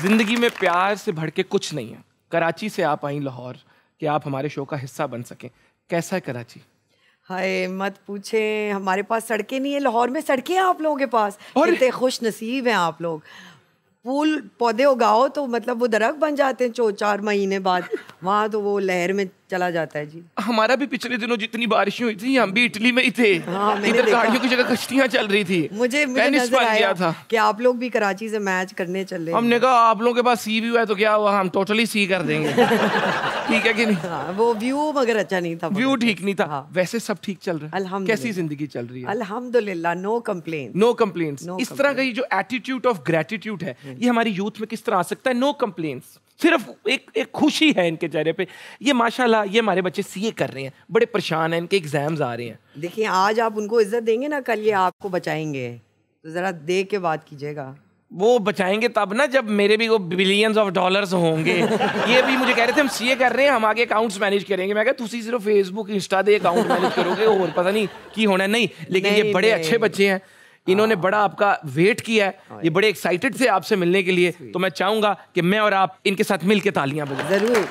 ज़िंदगी में प्यार से भड़ के कुछ नहीं है। कराची से आप आई लाहौर कि आप हमारे शो का हिस्सा बन सकें। कैसा है कराची? हाय मत पूछे हमारे पास सड़कें नहीं है। लाहौर में सड़कें हैं आप लोगों के पास? और- इतने खुश नसीब हैं आप लोग। फूल पौधे उगाओ तो मतलब वो दरख्त बन जाते हैं चो चार महीने बाद। वहाँ तो वो लहर में चला जाता है जी। हमारा भी पिछले दिनों जितनी बारिशें हुई थी हम भी इटली में ही थे। हाँ, इधर गाड़ियों की जगह कश्तियाँ चल रही थी। मुझे मुझे नज़र आया था। कि आप लोग भी कराची से मैच करने चले। हमने कहा आप लोगों के पास सी व्यू है तो क्या हुआ? हम टोटली सी कर देंगे। ठीक है कि नहीं? हाँ, वो व्यू मगर अच्छा नहीं था व्यू ठीक नहीं था। हाँ। वैसे सब ठीक चल रहा है। कैसी ज़िंदगी चल रही है? अल्हम्दुलिल्लाह नो कंप्लेन नो No इस तरह का ये जो एटीट्यूड ऑफ़ ग्रेटिट्यूड है ये हमारी यूथ में किस तरह आ सकता है? नो कंप्लेन्स सिर्फ़ एक एक खुशी है इनके चेहरे पे। ये माशाल्लाह ये हमारे बच्चे सीए कर रहे हैं। बड़े परेशान हैं इनके एग्ज़ाम्स आ रहे हैं। देखिए आज आप उनको इज़्ज़त देंगे ना कल ये आपको बचाएँगे। तो जरा देख के बात कीजिएगा। वो बचाएँगे तब ना जब मेरे भी वो बिलियंस ऑफ़ डॉलर्स होंगे। ये भी मुझे कह रहे थे हम सीए कर रहे हैं हम आगे अकाउंट्स मैनेज करेंगे। मैं कहा तुसी सिर्फ़ फेसबुक इंस्टा दे अकाउंट मैनेज करोगे और पता नहीं की होना नहीं लेकिन ये बड़े नहीं। अच्छे बच्चे हैं। इन्होंने बड़ा आपका वेट किया है ये बड़े एक्साइटेड थे आपसे मिलने के लिए। तो मैं चाहूँगा कि मैं और आप इनके साथ मिलकर तालियाँ बजाएँ। ज़रूर।